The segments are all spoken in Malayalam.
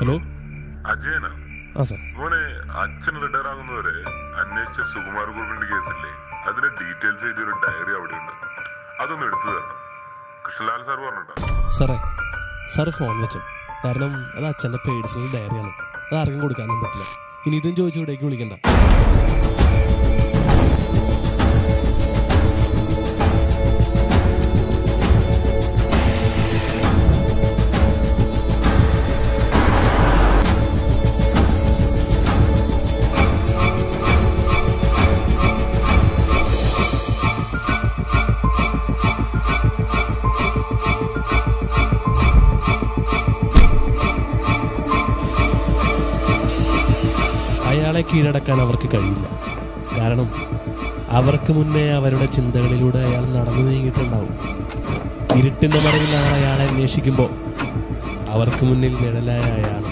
ഹലോ അജയനാ. ആ സാർ മോനെ അച്ഛൻ റിട്ടയർ ആകുന്നവരെ അന്വേഷിച്ച സുകുമാർ കുറുപ്പിന്റെ കേസില്ലേ? അതിന്റെ ഡീറ്റെയിൽസ് എഴുതിയൊരു ഡയറി അവിടെ ഉണ്ട് അതൊന്ന് എടുത്തു തരണം. കൃഷ്ണലാൽ സാർ പറഞ്ഞിട്ടാ. സാറേ സാറ് ഫോൺ വെച്ചു. കാരണം അത് അച്ഛന്റെ പേഴ്സണൽ ഡയറിയാണ് അത് ആർക്കും കൊടുക്കാനും പറ്റില്ല. ഇനി ഇതും ചോദിച്ചു ഇവിടേക്ക് വിളിക്കണ്ട. അയാളെ കീഴടക്കാൻ അവർക്ക് കഴിയില്ല. കാരണം അവർക്ക് മുന്നേ അവരുടെ ചിന്തകളിലൂടെ അയാൾ നടന്നു നീങ്ങിയിട്ടുണ്ടാവും. ഇരുട്ടിന്റെ മറവിൽ അവർ അയാളെ അന്വേഷിക്കുമ്പോൾ അവർക്ക് മുന്നിൽ നിഴലായ അയാൾ.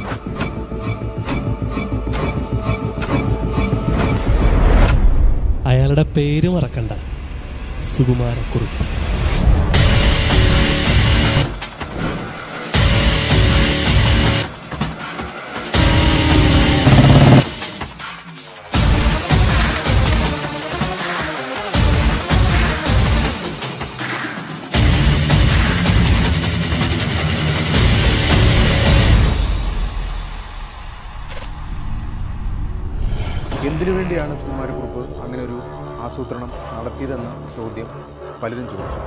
അയാളുടെ പേര് മറക്കണ്ട. സുകുമാരക്കുറുപ്പ് എന്തിനു വേണ്ടിയാണ് സുകുമാരക്കുറുപ്പ് അങ്ങനെ ഒരു ആസൂത്രണം നടത്തിയതെന്ന ചോദ്യം പലരും ചോദിച്ചു.